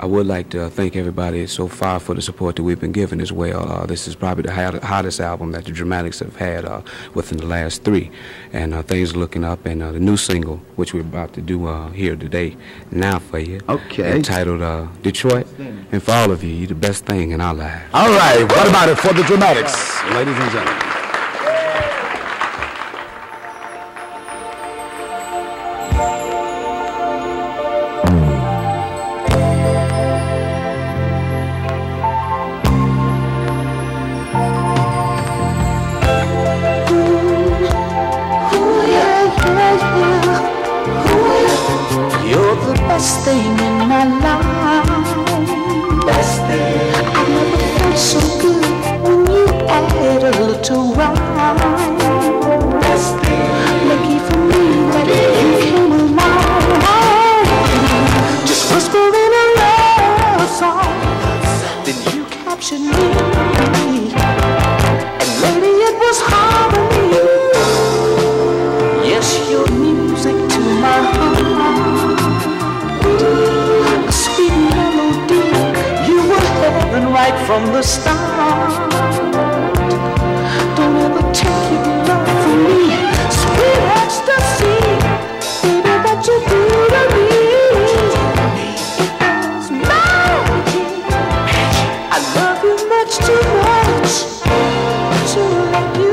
I would like to thank everybody so far for the support that we've been given as well. Uh, this is probably the hot- hottest album that the Dramatics have had uh, within the last three, and uh, things are looking up. And uh, the new single, which we're about to do uh, here today, now for you, Okay. entitled uh, "Detroit," and for all of you, you're the best thing in our lives. All right, what about it for the dramatics, ladies and gentlemen? Best thing in my life. Best thing. I never felt so good when you add a little rhyme. Best thing. Lucky for me from the start. Don't ever take your love from me, sweet ecstasy, baby, that you do to me. It was magic. I love you much too much to let you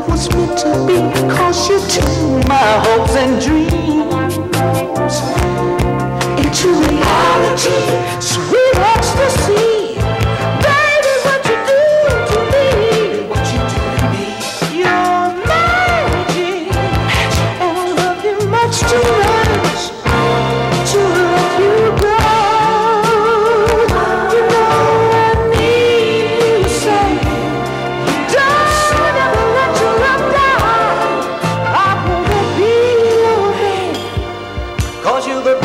love what's meant to be, cause you tune my hopes and dreams Cause best